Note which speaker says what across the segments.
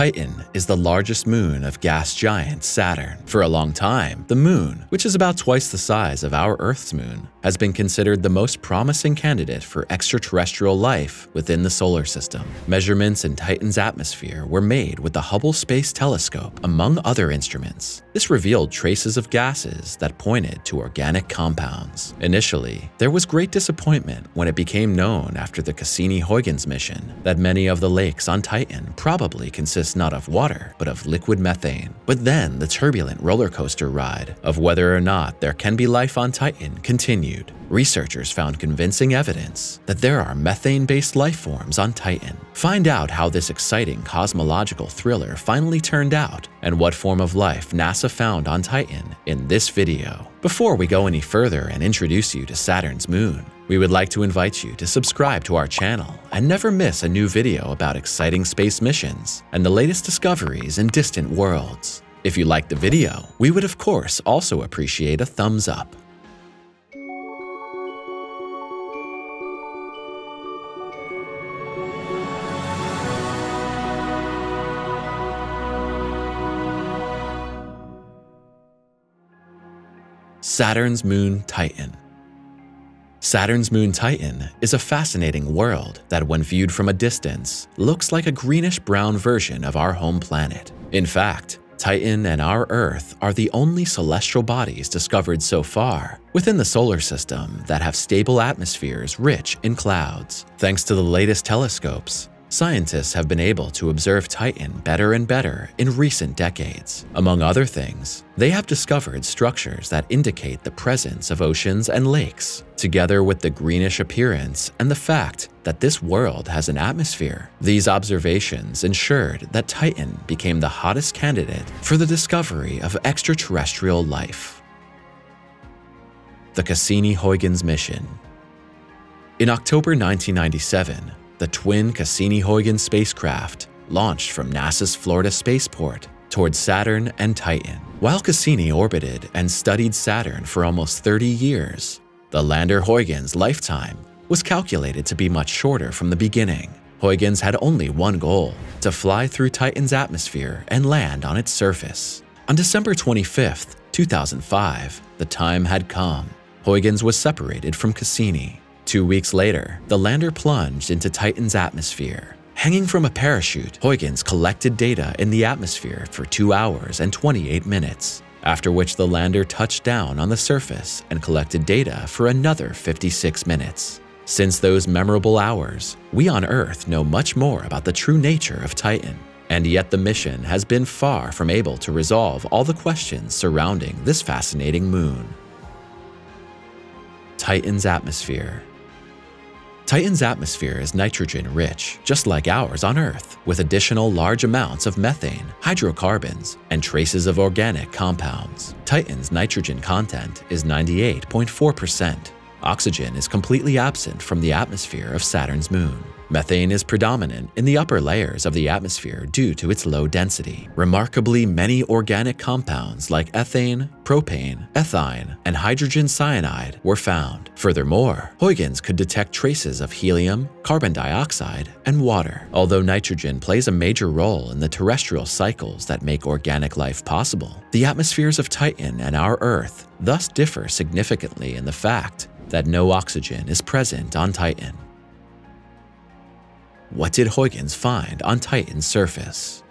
Speaker 1: Titan is the largest moon of gas giant Saturn. For a long time, the moon, which is about twice the size of our Earth's moon, has been considered the most promising candidate for extraterrestrial life within the solar system. Measurements in Titan's atmosphere were made with the Hubble Space Telescope, among other instruments. This revealed traces of gases that pointed to organic compounds. Initially, there was great disappointment when it became known after the Cassini-Huygens mission that many of the lakes on Titan probably consist not of water, but of liquid methane. But then the turbulent roller coaster ride of whether or not there can be life on Titan continued researchers found convincing evidence that there are methane-based life forms on Titan. Find out how this exciting cosmological thriller finally turned out and what form of life NASA found on Titan in this video. Before we go any further and introduce you to Saturn's moon, we would like to invite you to subscribe to our channel and never miss a new video about exciting space missions and the latest discoveries in distant worlds. If you liked the video, we would of course also appreciate a thumbs up. Saturn's moon Titan. Saturn's moon Titan is a fascinating world that when viewed from a distance looks like a greenish-brown version of our home planet. In fact, Titan and our Earth are the only celestial bodies discovered so far within the solar system that have stable atmospheres rich in clouds. Thanks to the latest telescopes, Scientists have been able to observe Titan better and better in recent decades. Among other things, they have discovered structures that indicate the presence of oceans and lakes, together with the greenish appearance and the fact that this world has an atmosphere. These observations ensured that Titan became the hottest candidate for the discovery of extraterrestrial life. The Cassini-Huygens Mission In October 1997, the twin Cassini-Huygens spacecraft launched from NASA's Florida spaceport towards Saturn and Titan. While Cassini orbited and studied Saturn for almost 30 years, the lander Huygens' lifetime was calculated to be much shorter from the beginning. Huygens had only one goal, to fly through Titan's atmosphere and land on its surface. On December 25, 2005, the time had come. Huygens was separated from Cassini. Two weeks later, the lander plunged into Titan's atmosphere. Hanging from a parachute, Huygens collected data in the atmosphere for 2 hours and 28 minutes, after which the lander touched down on the surface and collected data for another 56 minutes. Since those memorable hours, we on Earth know much more about the true nature of Titan, and yet the mission has been far from able to resolve all the questions surrounding this fascinating moon. Titan's atmosphere Titan's atmosphere is nitrogen-rich, just like ours on Earth, with additional large amounts of methane, hydrocarbons, and traces of organic compounds. Titan's nitrogen content is 98.4%. Oxygen is completely absent from the atmosphere of Saturn's moon. Methane is predominant in the upper layers of the atmosphere due to its low density. Remarkably, many organic compounds like ethane, propane, ethine, and hydrogen cyanide were found. Furthermore, Huygens could detect traces of helium, carbon dioxide, and water. Although nitrogen plays a major role in the terrestrial cycles that make organic life possible, the atmospheres of Titan and our Earth thus differ significantly in the fact that no oxygen is present on Titan. What did Huygens find on Titan's surface?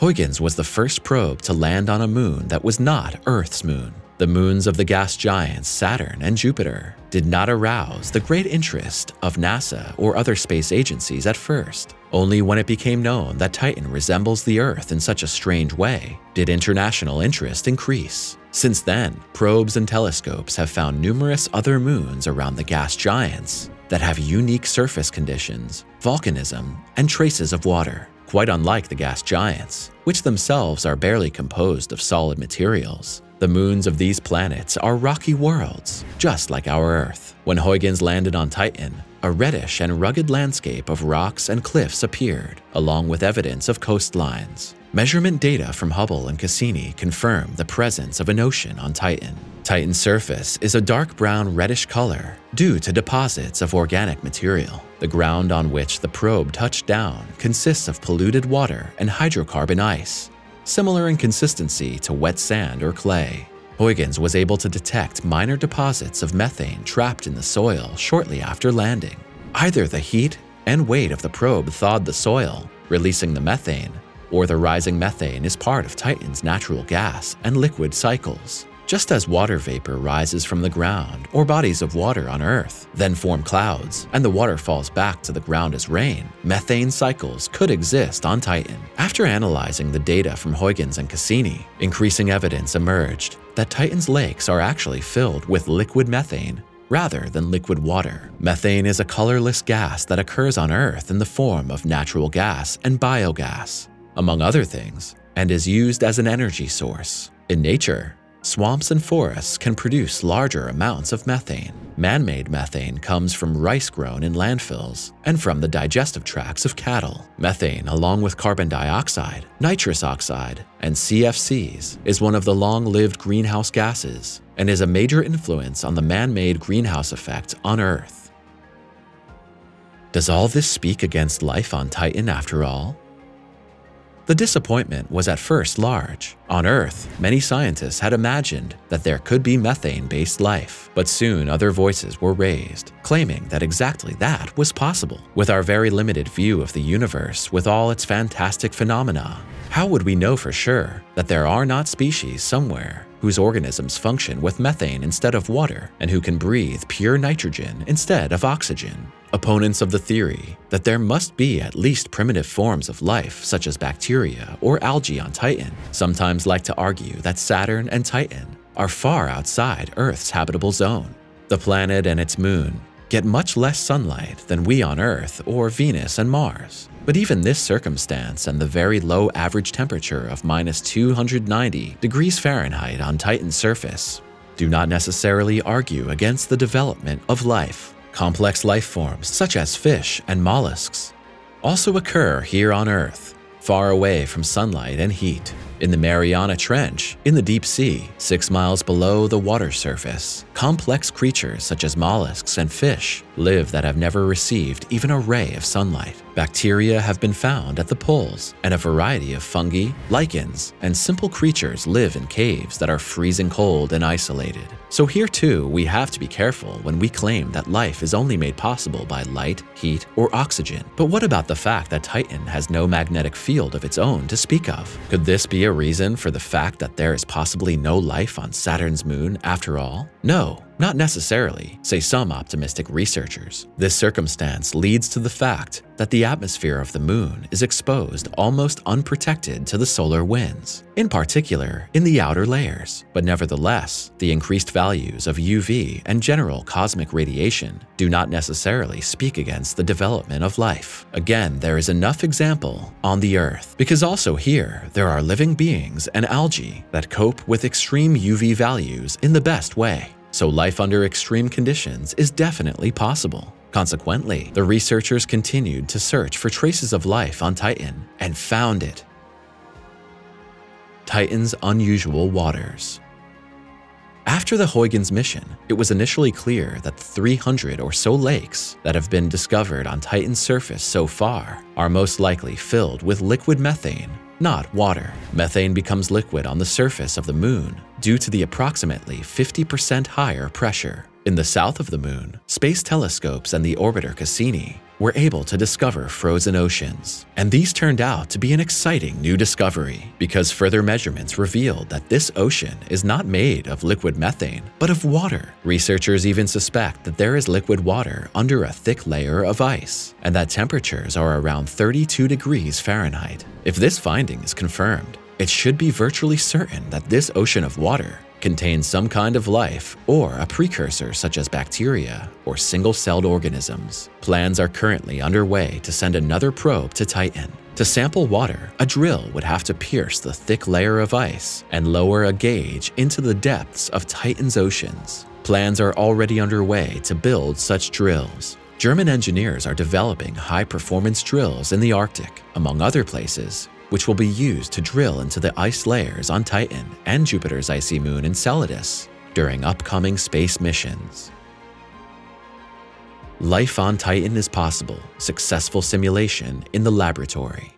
Speaker 1: Huygens was the first probe to land on a moon that was not Earth's moon. The moons of the gas giants Saturn and Jupiter did not arouse the great interest of NASA or other space agencies at first. Only when it became known that Titan resembles the Earth in such a strange way did international interest increase. Since then, probes and telescopes have found numerous other moons around the gas giants that have unique surface conditions, volcanism, and traces of water, quite unlike the gas giants, which themselves are barely composed of solid materials. The moons of these planets are rocky worlds, just like our Earth. When Huygens landed on Titan, a reddish and rugged landscape of rocks and cliffs appeared, along with evidence of coastlines. Measurement data from Hubble and Cassini confirm the presence of an ocean on Titan. Titan's surface is a dark brown reddish color due to deposits of organic material. The ground on which the probe touched down consists of polluted water and hydrocarbon ice, similar in consistency to wet sand or clay. Huygens was able to detect minor deposits of methane trapped in the soil shortly after landing. Either the heat and weight of the probe thawed the soil, releasing the methane, or the rising methane is part of Titan's natural gas and liquid cycles. Just as water vapor rises from the ground or bodies of water on Earth, then form clouds, and the water falls back to the ground as rain, methane cycles could exist on Titan. After analyzing the data from Huygens and Cassini, increasing evidence emerged that Titan's lakes are actually filled with liquid methane rather than liquid water. Methane is a colorless gas that occurs on Earth in the form of natural gas and biogas, among other things, and is used as an energy source. In nature, Swamps and forests can produce larger amounts of methane. Man-made methane comes from rice grown in landfills and from the digestive tracts of cattle. Methane, along with carbon dioxide, nitrous oxide, and CFCs, is one of the long-lived greenhouse gases and is a major influence on the man-made greenhouse effect on Earth. Does all this speak against life on Titan after all? The disappointment was at first large. On Earth, many scientists had imagined that there could be methane-based life, but soon other voices were raised, claiming that exactly that was possible. With our very limited view of the universe with all its fantastic phenomena, how would we know for sure that there are not species somewhere whose organisms function with methane instead of water and who can breathe pure nitrogen instead of oxygen? Opponents of the theory that there must be at least primitive forms of life such as bacteria or algae on Titan sometimes like to argue that Saturn and Titan are far outside Earth's habitable zone. The planet and its moon get much less sunlight than we on Earth or Venus and Mars. But even this circumstance and the very low average temperature of minus 290 degrees Fahrenheit on Titan's surface do not necessarily argue against the development of life. Complex life forms, such as fish and mollusks, also occur here on Earth, far away from sunlight and heat. In the Mariana Trench, in the deep sea, six miles below the water surface, complex creatures such as mollusks and fish live that have never received even a ray of sunlight. Bacteria have been found at the poles, and a variety of fungi, lichens, and simple creatures live in caves that are freezing cold and isolated. So here too, we have to be careful when we claim that life is only made possible by light, heat, or oxygen. But what about the fact that Titan has no magnetic field of its own to speak of? Could this be a reason for the fact that there is possibly no life on Saturn's moon after all? No, not necessarily, say some optimistic researchers. This circumstance leads to the fact that the atmosphere of the moon is exposed almost unprotected to the solar winds, in particular in the outer layers. But nevertheless, the increased values of UV and general cosmic radiation do not necessarily speak against the development of life. Again, there is enough example on the Earth, because also here there are living beings and algae that cope with extreme UV values in the best way so life under extreme conditions is definitely possible. Consequently, the researchers continued to search for traces of life on Titan and found it. Titan's unusual waters. After the Huygens mission, it was initially clear that the 300 or so lakes that have been discovered on Titan's surface so far are most likely filled with liquid methane not water. Methane becomes liquid on the surface of the moon due to the approximately 50% higher pressure. In the south of the moon, space telescopes and the orbiter Cassini were able to discover frozen oceans. And these turned out to be an exciting new discovery because further measurements revealed that this ocean is not made of liquid methane, but of water. Researchers even suspect that there is liquid water under a thick layer of ice, and that temperatures are around 32 degrees Fahrenheit. If this finding is confirmed, it should be virtually certain that this ocean of water contains some kind of life or a precursor such as bacteria or single-celled organisms. Plans are currently underway to send another probe to Titan. To sample water, a drill would have to pierce the thick layer of ice and lower a gauge into the depths of Titan's oceans. Plans are already underway to build such drills. German engineers are developing high-performance drills in the Arctic, among other places, which will be used to drill into the ice layers on Titan and Jupiter's icy moon Enceladus during upcoming space missions. Life on Titan is possible, successful simulation in the laboratory.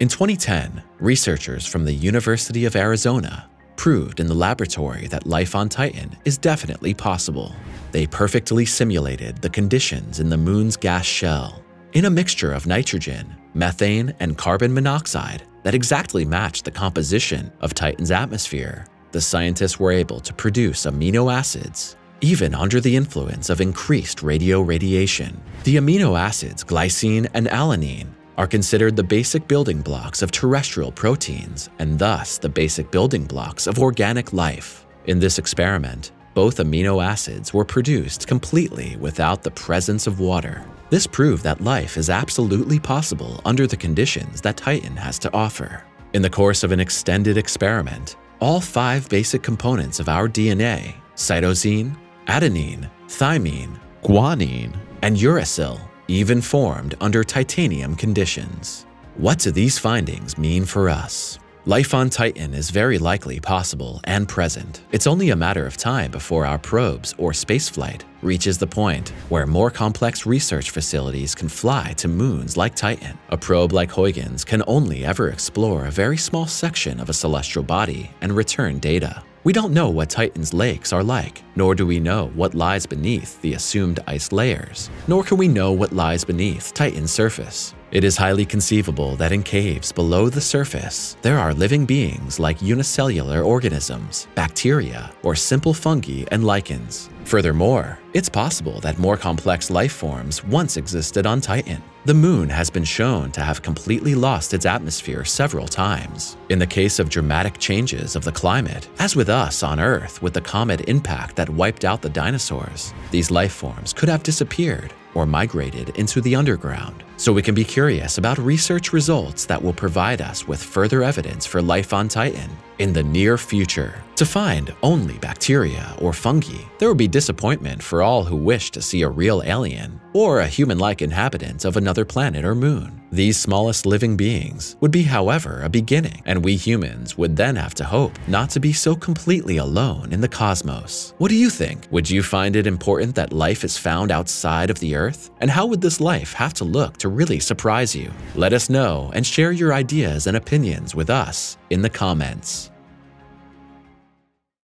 Speaker 1: In 2010, researchers from the University of Arizona proved in the laboratory that life on Titan is definitely possible. They perfectly simulated the conditions in the moon's gas shell in a mixture of nitrogen, methane, and carbon monoxide that exactly matched the composition of Titan's atmosphere. The scientists were able to produce amino acids even under the influence of increased radio radiation. The amino acids glycine and alanine are considered the basic building blocks of terrestrial proteins and thus the basic building blocks of organic life. In this experiment, both amino acids were produced completely without the presence of water. This proved that life is absolutely possible under the conditions that Titan has to offer. In the course of an extended experiment, all five basic components of our DNA, cytosine, adenine, thymine, guanine, and uracil even formed under titanium conditions. What do these findings mean for us? Life on Titan is very likely possible and present. It's only a matter of time before our probes or spaceflight reaches the point where more complex research facilities can fly to moons like Titan. A probe like Huygens can only ever explore a very small section of a celestial body and return data. We don't know what Titan's lakes are like, nor do we know what lies beneath the assumed ice layers, nor can we know what lies beneath Titan's surface. It is highly conceivable that in caves below the surface, there are living beings like unicellular organisms, bacteria, or simple fungi and lichens. Furthermore, it's possible that more complex life forms once existed on Titan. The moon has been shown to have completely lost its atmosphere several times. In the case of dramatic changes of the climate, as with us on Earth with the comet impact that wiped out the dinosaurs, these life forms could have disappeared or migrated into the underground. So we can be curious about research results that will provide us with further evidence for life on Titan in the near future. To find only bacteria or fungi, there would be disappointment for all who wish to see a real alien or a human-like inhabitant of another planet or moon. These smallest living beings would be, however, a beginning, and we humans would then have to hope not to be so completely alone in the cosmos. What do you think? Would you find it important that life is found outside of the Earth? And how would this life have to look to really surprise you? Let us know and share your ideas and opinions with us in the comments.